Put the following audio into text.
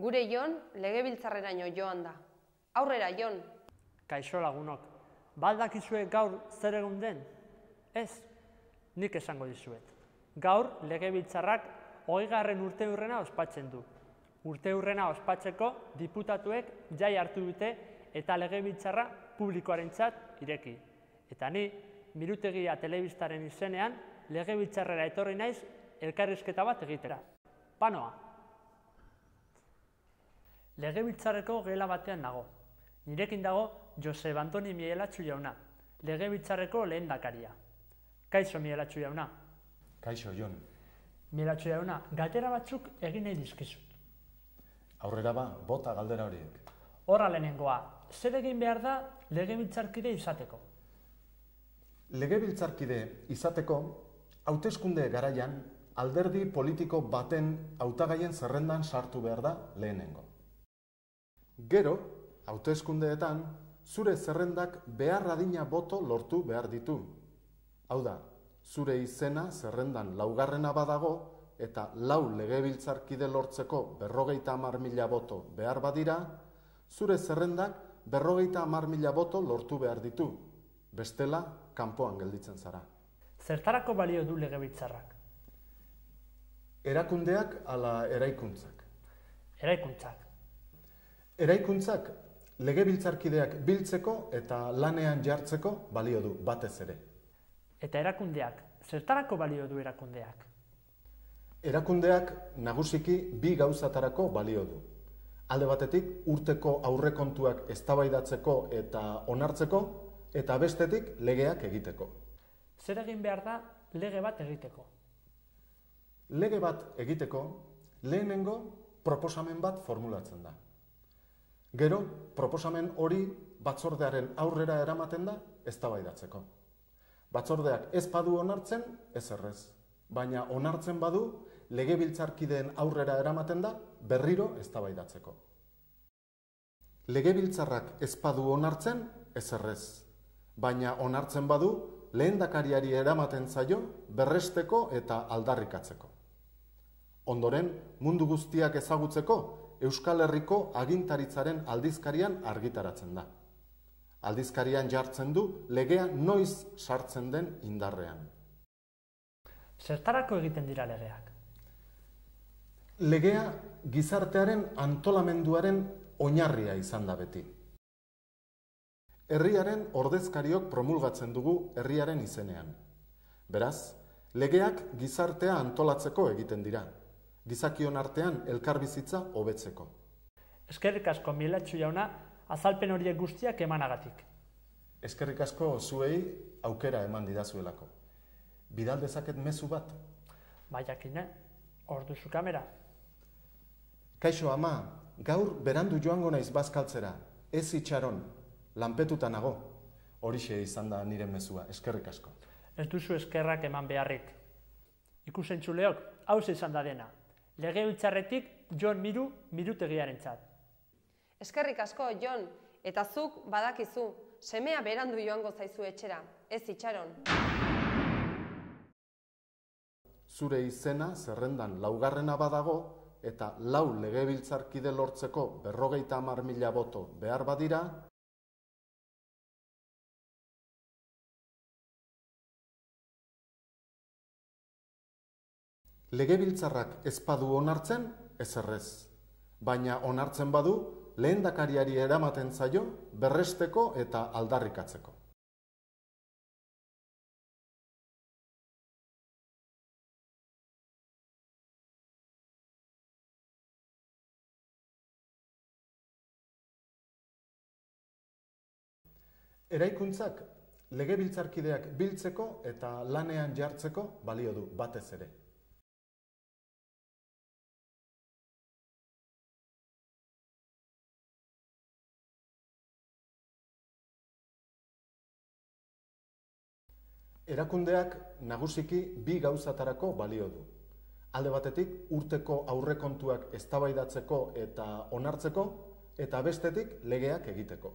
Gure Jon legebiltzarreraino joan da. Aurrera Jon. Kaixo lagunok, baldakizue gaur zer egun den? Ez, nik esango dizuet. Gaur legebiltzarrak hogeigarren urte hurrena ospatzen du. Urte hurrena ospatzeko diputatuek jai hartu dute eta legebiltzarra publikoarentzat ireki. Eta ni, mirutegia telebistaren izenean, legebiltzarrera etorri naiz elkarrizketa bat egitera. Panoa! Legebiltzarreko gela batean nago. Nirekin dago Josep Antoni Mielatxu jauna, legebiltzarreko lehen dakaria. Kaixo Mielatxu jauna. Kaixo, Jon. Mielatxu jauna, gatera batzuk egin nahi dizkizut. Aurrera ba, bota galdera horiek. Horra lehenengoa, zer egin behar da legebiltzarkide izateko? Legebiltzarkide izateko, hauteskunde garaian alderdi politiko baten hautagaien zerrendan sartu behar da lehenengo. Gero, hauteskundeetan, zure zerrendak behar adina boto lortu behar ditu. Hau da, zure izena zerrendan laugarrena badago eta lau legebiltzarkide lortzeko berrogeita hamar mila boto behar badira, zure zerrendak berrogeita hamar mila boto lortu behar ditu. Bestela, kanpoan gelditzen zara. Zertarako balio du legebiltzarrak? Erakundeak ala eraikuntzak. Eraikuntzak. Eraikuntzak legebiltzarkideak biltzeko eta lanean jartzeko balio du batez ere. Eta erakundeak, zertarako balio du erakundeak? Erakundeak nagusiki bi gauzatarako balio du. Alde batetik urteko aurrekontuak eztabaidatzeko eta onartzeko eta bestetik legeak egiteko. Zer egin behar da lege bat egiteko? Lege bat egiteko lehenengo proposamen bat formulatzen da. Gero, proposamen hori batzordearen aurrera eramaten da eztabaidatzeko. Batzordeak ez badu onartzen, ez errez. Baina onartzen badu, legebiltzarkideen aurrera eramaten da berriro eztabaidatzeko. Legebiltzarrak ez badu onartzen, ez errez. Baina onartzen badu, lehendakariari eramaten zaio berresteko eta aldarrikatzeko. Ondoren, mundu guztiak ezagutzeko, Euskal Herriko agintaritzaren aldizkarian argitaratzen da. Aldizkarian jartzen du legea noiz sartzen den indarrean. Zertarako egiten dira legeak? Legea gizartearen antolamenduaren oinarria izan da beti. Herriaren ordezkariok promulgatzen dugu herriaren izenean. Beraz, legeak gizartea antolatzeko egiten dira gizakion artean elkarbizitza hobetzeko. Eskerrik asko milatxu jauna, azalpen horiek guztiak emanagatik. Eskerrik asko zuei aukera eman didazuelako. Bidal dezaket mezu bat? Baiakine, hor duzu kamera. Kaixo ama, gaur berandu joango naiz bazkaltzera, ez itxaron, lanpetuta nago. Horixe izan da nire mezua, eskerrik asko. Ez duzu eskerrak eman beharrik. Ikusentzuleok, hau izan da dena legebiltzarretik Jon Miru mirutegiaren txat. Eskerrik asko, Jon, eta zuk badakizu, semea berandu joango zaizu etxera, ez itxaron. Zure izena zerrendan laugarrena badago, eta lau legebiltzarkide lortzeko berrogeita hamar mila boto behar badira, Legebiltzarrak ez badu onartzen, ez errez. Baina onartzen badu, lehendakariari eramaten zaio berresteko eta aldarrikatzeko. Eraikuntzak legebiltzarkideak biltzeko eta lanean jartzeko balio du batez ere. Erakundeak nagusiki bi gauzatarako balio du. Alde batetik urteko aurrekontuak eztabaidatzeko eta onartzeko eta bestetik legeak egiteko.